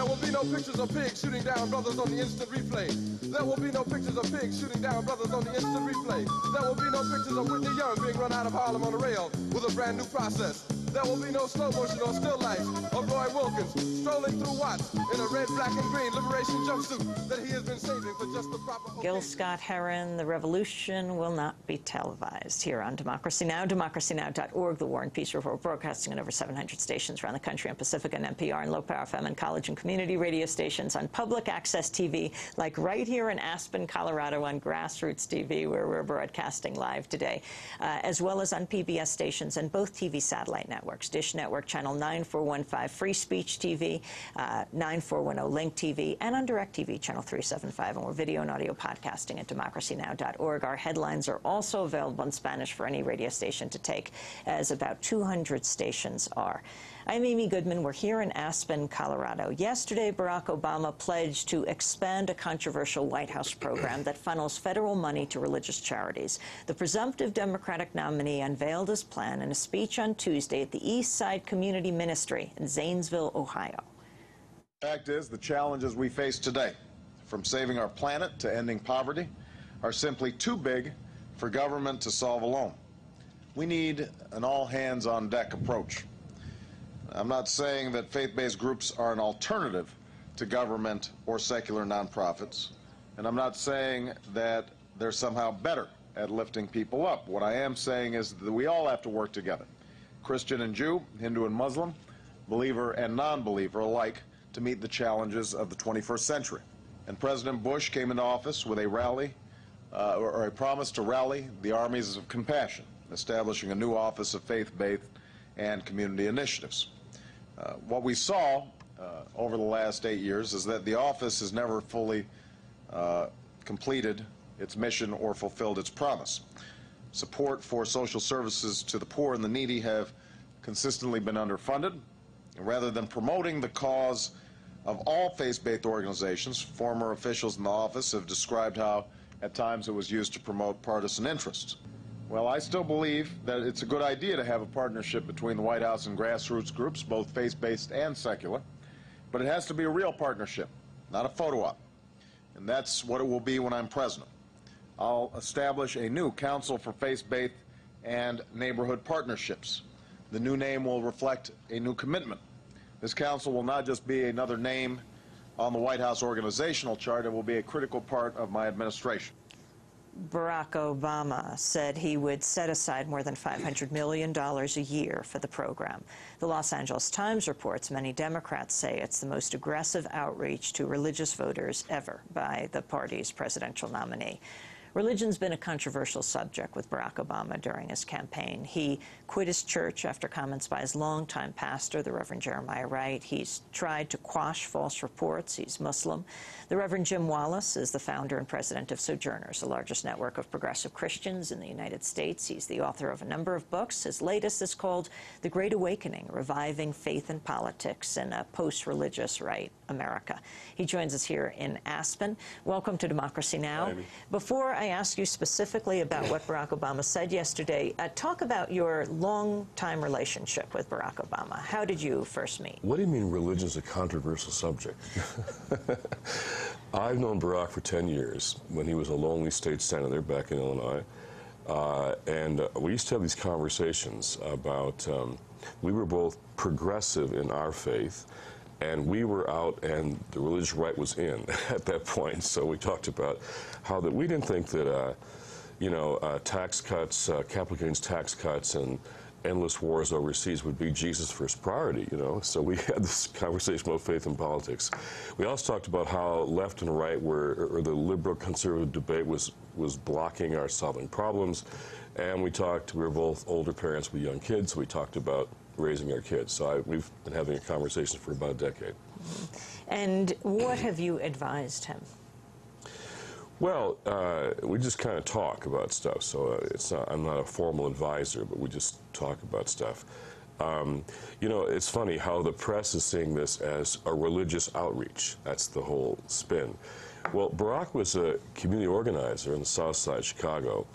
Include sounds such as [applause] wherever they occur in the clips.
There will be no pictures of pigs shooting down brothers on the instant replay. There will be no pictures of pigs shooting down brothers on the instant replay. There will be no pictures of Whitney Young being run out of Harlem on a rail with a brand new process. There will be no slow motion or still life of Roy Wilkins strolling through Watts in a red, black, and green liberation jumpsuit that he has been saving for just the proper. Gil Scott Heron, the revolution will not be televised here on Democracy Now!, democracynow.org, the War and Peace Report, broadcasting on over 700 stations around the country on Pacifica and NPR and Low Power FM and college and community radio stations on public access TV, like right here in Aspen, Colorado on Grassroots TV, where we're broadcasting live today, uh, as well as on PBS stations and both TV satellite networks networks, Dish Network Channel 9415, Free Speech TV, uh, 9410 Link TV, and on DirecTV Channel 375. And we're video and audio podcasting at democracynow.org. Our headlines are also available in Spanish for any radio station to take, as about 200 stations are. I'm Amy Goodman. We're here in Aspen, Colorado. Yesterday, Barack Obama pledged to expand a controversial White House program that funnels federal money to religious charities. The presumptive Democratic nominee unveiled his plan in a speech on Tuesday the East Side Community Ministry in Zanesville, Ohio. The fact is, the challenges we face today, from saving our planet to ending poverty, are simply too big for government to solve alone. We need an all hands on deck approach. I'm not saying that faith-based groups are an alternative to government or secular nonprofits, and I'm not saying that they're somehow better at lifting people up. What I am saying is that we all have to work together, Christian and Jew, Hindu and Muslim, believer and non-believer alike, to meet the challenges of the 21st century. And President Bush came into office with a rally, uh, or a promise to rally the armies of compassion, establishing a new office of faith-based and community initiatives. Uh, what we saw uh, over the last eight years is that the office has never fully uh, completed its mission or fulfilled its promise. Support for social services to the poor and the needy have consistently been underfunded. And rather than promoting the cause of all faith-based organizations, former officials in the office have described how at times it was used to promote partisan interests. Well, I still believe that it's a good idea to have a partnership between the White House and grassroots groups, both faith-based and secular. But it has to be a real partnership, not a photo op. And that's what it will be when I'm president. I'll establish a new Council for Faith-Based and Neighborhood Partnerships. The new name will reflect a new commitment. This council will not just be another name on the White House organizational chart, it will be a critical part of my administration. Barack Obama said he would set aside more than $500 million a year for the program. The Los Angeles Times reports many Democrats say it's the most aggressive outreach to religious voters ever by the party's presidential nominee. Religion's been a controversial subject with Barack Obama during his campaign. He quit his church after comments by his longtime pastor, the Reverend Jeremiah Wright. He's tried to quash false reports. He's Muslim. The Reverend Jim Wallis is the founder and president of Sojourners, the largest network of progressive Christians in the United States. He's the author of a number of books. His latest is called The Great Awakening, Reviving Faith and Politics in a Post-Religious Right America. He joins us here in Aspen. Welcome to Democracy Now! Before I ask you specifically about what Barack Obama said yesterday, uh, talk about your long-time relationship with Barack Obama. How did you first meet? What do you mean religion is a controversial subject? [laughs] I've known Barack for 10 years when he was a lonely state senator back in Illinois. Uh, and uh, we used to have these conversations about, um, we were both progressive in our faith, and we were out and the religious right was in [laughs] at that point. So we talked about how that we didn't think that, uh, you know, uh, tax cuts, uh, capital gains tax cuts and endless wars overseas would be Jesus' first priority, you know. So we [laughs] had this conversation about faith and politics. We also talked about how left and right were, or the liberal conservative debate was, was blocking our solving problems. And we talked, we were both older parents with young kids, so we talked about raising our kids. So I, we've been having a conversation for about a decade. And what have you advised him? Well, uh, we just kind of talk about stuff. So uh, it's not, I'm not a formal advisor, but we just talk about stuff. Um, you know, it's funny how the press is seeing this as a religious outreach. That's the whole spin. Well, Barack was a community organizer in the South Side of Chicago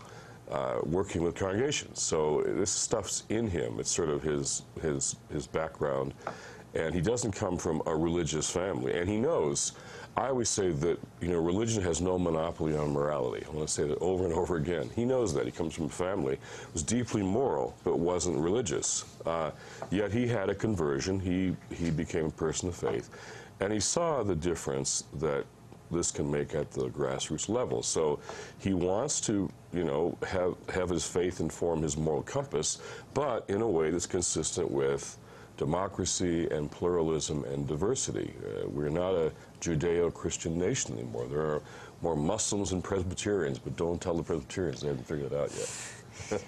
uh, working with congregations. So this stuff's in him. It's sort of his his his background, and he doesn't come from a religious family, and he knows. I always say that you know religion has no monopoly on morality. I want to say that over and over again. He knows that he comes from a family was deeply moral but wasn't religious. Uh, yet he had a conversion. He he became a person of faith, and he saw the difference that this can make at the grassroots level. So he wants to, you know, have have his faith inform his moral compass, but in a way that's consistent with democracy and pluralism and diversity. Uh, we're not a Judeo-Christian nation anymore. There are more Muslims and Presbyterians, but don't tell the Presbyterians they haven't figured it out yet. [laughs]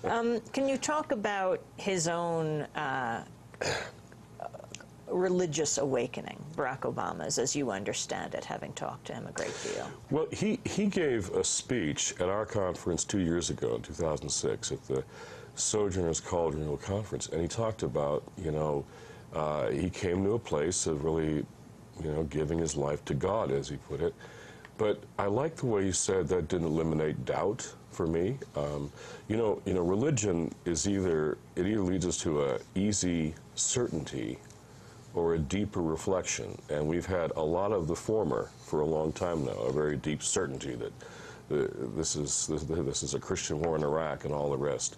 Um, can you talk about his own uh, religious awakening, Barack Obama's, as you understand it, having talked to him a great deal? Well, he, he gave a speech at our conference two years ago, in 2006, at the Sojourners Call to Renewal Conference, and he talked about, you know, uh, he came to a place of really, you know, giving his life to God, as he put it. But I like the way he said that didn't eliminate doubt for me. Um, you know, you know, religion is either it either leads us to a easy certainty or a deeper reflection, and we've had a lot of the former for a long time now. A very deep certainty that the, this is this, this is a Christian war in Iraq and all the rest.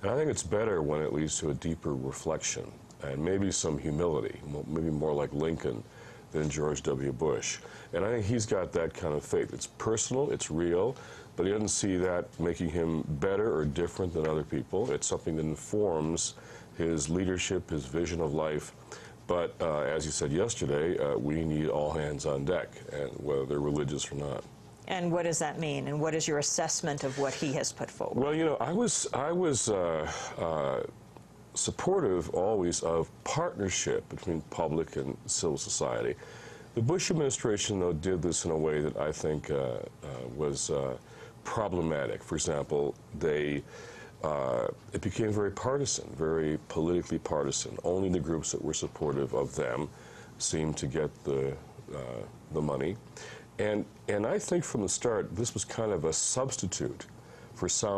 And I think it's better when it leads to a deeper reflection and maybe some humility, maybe more like Lincoln than George W. Bush. And I think he's got that kind of faith. It's personal, it's real, but he doesn't see that making him better or different than other people. It's something that informs his leadership, his vision of life. But uh, as you said yesterday, uh, we need all hands on deck, and whether they're religious or not. And what does that mean? And what is your assessment of what he has put forward? Well, you know, I was I was uh, uh, supportive always of partnership between public and civil society. The Bush administration, though, did this in a way that I think uh, uh, was uh, problematic. For example, they uh, it became very partisan, very politically partisan. Only the groups that were supportive of them seemed to get the uh, the money, and and I think from the start this was kind of a substitute for sound